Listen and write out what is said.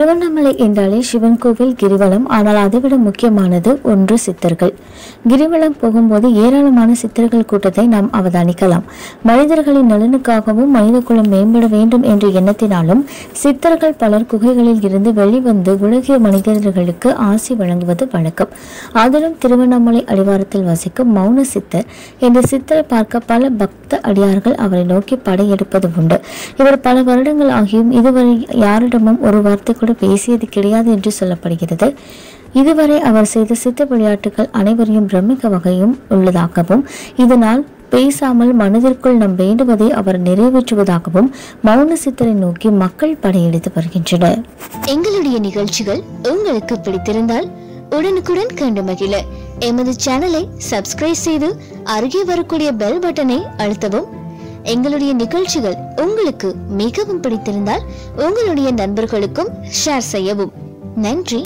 திருவண்ணாமலை என்றாலே சிவன் கோவில் கிரிவலம். ஆனால் அதைவிட முக்கியமானது ஒன்று சித்தர்கள். கிரிவலம் போகும்போது ஏராளமான சித்தர்கள் கூட்டத்தை நாம் அவதானிக்கலாம். மனிதர்களின் நலனுக்காகவும் மனித குலம் மேம்பட வேண்டும் என்ற எண்ணத்தினாலும் சித்தர்கள் பலர் குகைகளில் இருந்து வெளிவந்து உலகிய மனிதர்களுக்கு ஆசி வழங்குவது வழக்கம். அதிலும் திருவண்ணாமலை அடிவாரத்தில் வசிக்கும் மௌன சித்தர் என்ற சித்தரை பார்க்க பல பக்த அடியார்கள் அவரை நோக்கி படையெடுப்பது உண்டு. இவர் பல வருடங்கள் ஆகியும் இதுவரை யாரிடமும் ஒரு வார்த்தை கூட பேசியது கிடையாது என்று சொல்லப்படுகிறது. இதுவரை அவர் செய்த சித்த விளையாட்டுகள் அனைவரையும் பிரமிக்க வகையும் உள்ளதாகவும் இதனால் பேசாமல் மனதிற்குள் நம் வேண்டுவதை அவர் நிறைவேற்றுவதாகவும் மௌன சித்தரை நோக்கி மக்கள் படையெடுத்து வருகின்றனர். எங்களுடைய நிகழ்ச்சிகள் உங்களுக்கு பிடித்திருந்தால் உடனுக்குடன் கண்டு மகிழ. எமது சேனலை சப்ஸ்கிரைப் செய்து அருகே வரக்கூடிய பெல் பட்டனை அழுத்தவும். எங்களுடைய நிகழ்ச்சிகள் உங்களுக்கு மிகவும் பிடித்திருந்தால் உங்களுடைய நண்பர்களுக்கும் ஷேர் செய்யவும். நன்றி.